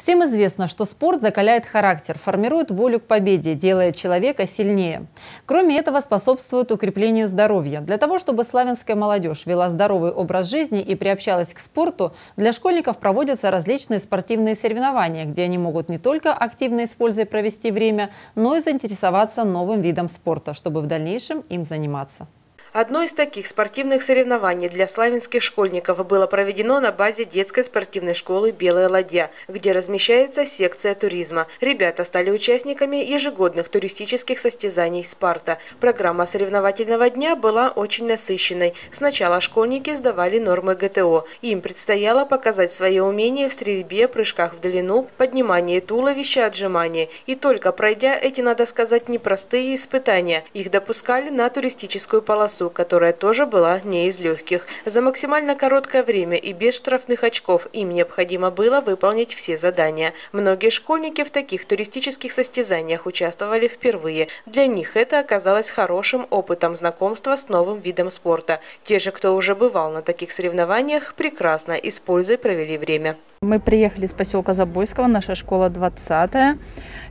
Всем известно, что спорт закаляет характер, формирует волю к победе, делает человека сильнее. Кроме этого, способствует укреплению здоровья. Для того, чтобы славянская молодежь вела здоровый образ жизни и приобщалась к спорту, для школьников проводятся различные спортивные соревнования, где они могут не только активно с пользой провести время, но и заинтересоваться новым видом спорта, чтобы в дальнейшем им заниматься. Одно из таких спортивных соревнований для славянских школьников было проведено на базе детской спортивной школы «Белая ладья», где размещается секция туризма. Ребята стали участниками ежегодных туристических состязаний «Спарта». Программа соревновательного дня была очень насыщенной. Сначала школьники сдавали нормы ГТО. Им предстояло показать свои умения в стрельбе, прыжках в длину, поднимании туловища, отжимании. И только пройдя эти, надо сказать, непростые испытания, их допускали на туристическую полосу полосу, которая тоже была не из легких. За максимально короткое время и без штрафных очков им необходимо было выполнить все задания. Многие школьники в таких туристических состязаниях участвовали впервые. Для них это оказалось хорошим опытом знакомства с новым видом спорта. Те же, кто уже бывал на таких соревнованиях, прекрасно и с пользой провели время. Мы приехали из поселка Забойского, наша школа 20 -я.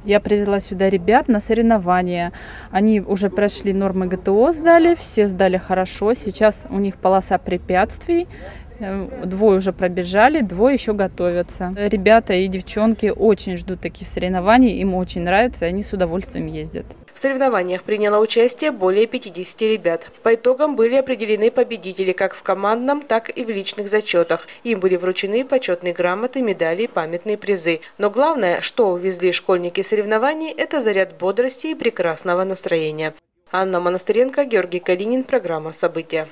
Я привезла сюда ребят на соревнования. Они уже прошли нормы ГТО, сдали, все сдали хорошо. Сейчас у них полоса препятствий. Э, двое уже пробежали, двое еще готовятся. Ребята и девчонки очень ждут таких соревнований, им очень нравится, они с удовольствием ездят. В соревнованиях приняло участие более 50 ребят. По итогам были определены победители как в командном, так и в личных зачетах. Им были вручены почетные грамоты, медали и памятные призы. Но главное, что увезли школьники соревнований, это заряд бодрости и прекрасного настроения. Анна Монастыренко, Георгий Калинин, программа «События».